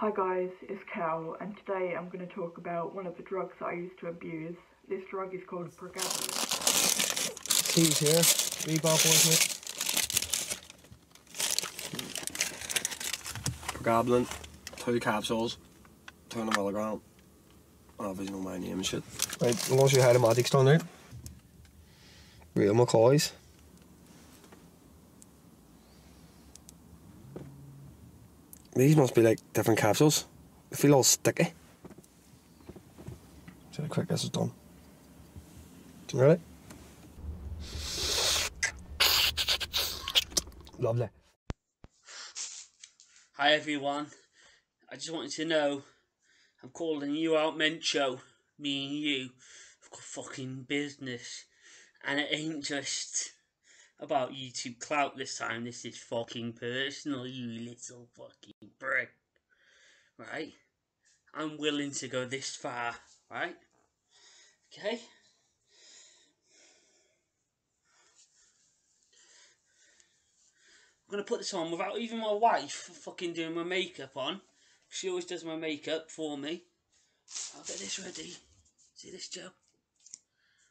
Hi guys, it's Cal, and today I'm going to talk about one of the drugs that I used to abuse. This drug is called pregabalin. Keys here. Reebok boys, mate. Pregabalin, two capsules, 200 milligram. Obviously, know my name and shit. Right, I'm going to show you how the magic's done out. Real McCoys. These must be like different capsules. They feel all sticky. See how quick this is done. Do You ready? Lovely. Hi everyone. I just wanted to know I'm calling you out Mencho. Me and you have got fucking business. And it ain't just about YouTube clout this time. This is fucking personal, you little fucking prick. Right? I'm willing to go this far, right? Okay? I'm gonna put this on without even my wife fucking doing my makeup on. She always does my makeup for me. I'll get this ready. See this, Joe?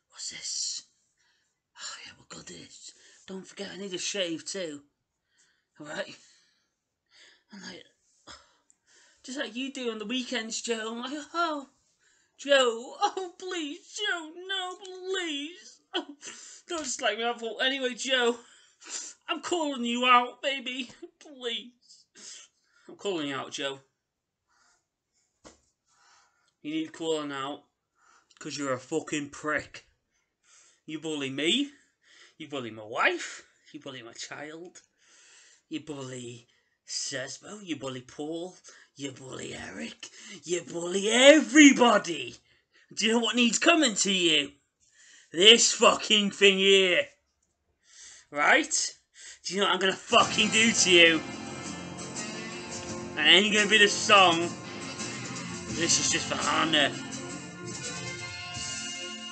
What's this? Oh yeah, we got this. Don't forget, I need a shave too. Alright? And like, just like you do on the weekends, Joe. I'm like, oh, Joe, oh please, Joe, no, please. Oh, don't dislike me. Thought, anyway, Joe, I'm calling you out, baby. Please. I'm calling you out, Joe. You need calling out because you're a fucking prick. You bully me. You bully my wife. You bully my child. You bully Sesbo. You bully Paul. You bully Eric. You bully everybody. Do you know what needs coming to you? This fucking thing here. Right? Do you know what I'm gonna fucking do to you? And it ain't gonna be the song. This is just for Hannah.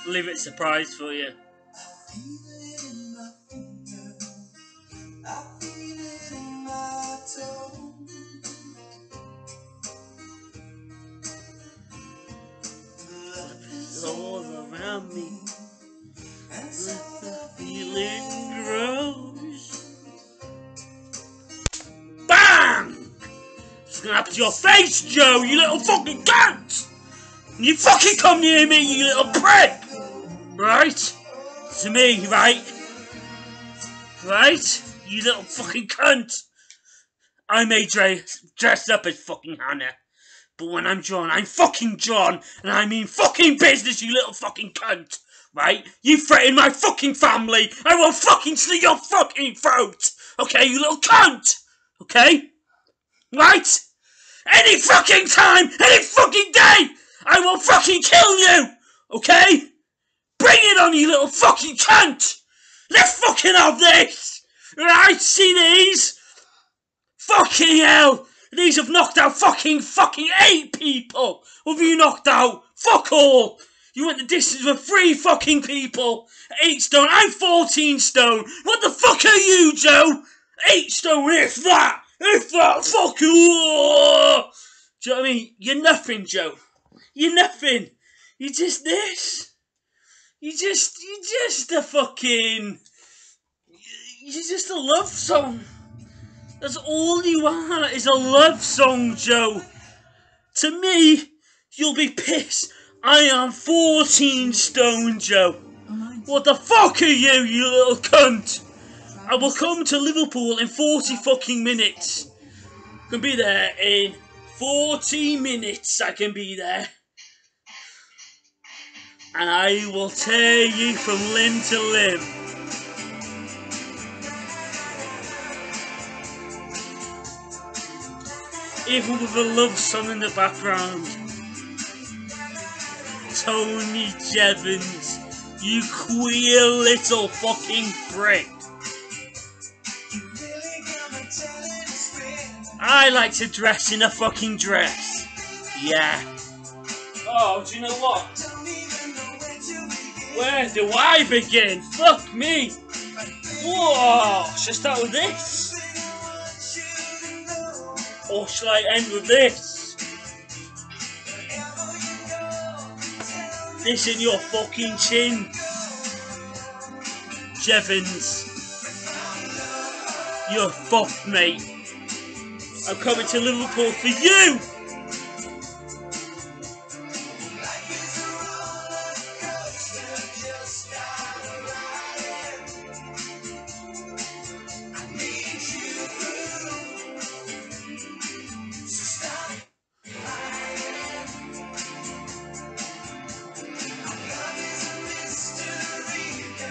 Leave it surprise for you. To your face, Joe, you little fucking cunt! You fucking come near me, you little prick! Right? To me, right? Right? You little fucking cunt! I may dress, dress up as fucking Hannah. But when I'm John, I'm fucking John, and I mean fucking business, you little fucking cunt! Right? You threaten my fucking family, I will fucking slit your fucking throat! Okay, you little cunt! Okay? Right? Any fucking time, any fucking day, I will fucking kill you! Okay? Bring it on, you little fucking cunt! Let's fucking have this! Right, see these? Fucking hell! These have knocked out fucking fucking eight people! What have you knocked out? Fuck all! You went the distance with three fucking people! Eight stone, I'm 14 stone! What the fuck are you, Joe? Eight stone, if that! If that! Fuck you! Do you know what I mean? You're nothing, Joe. You're nothing. You're just this. You just, you just a fucking. You're just a love song. That's all you are, is a love song, Joe. To me, you'll be pissed. I am 14 stone, Joe. What the fuck are you, you little cunt? I will come to Liverpool in 40 fucking minutes. I can be there in 40 minutes. I can be there. And I will tear you from limb to limb. even with a love song in the background. Tony Jevons, you queer little fucking prick. I like to dress in a fucking dress. Yeah. Oh, do you know what? Where do I begin? Fuck me! Whoa! Should I start with this? Or shall I end with this? This in your fucking chin. Jevons. You're fucked, mate. I'm coming to Liverpool for you!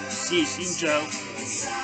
See you soon, Joe.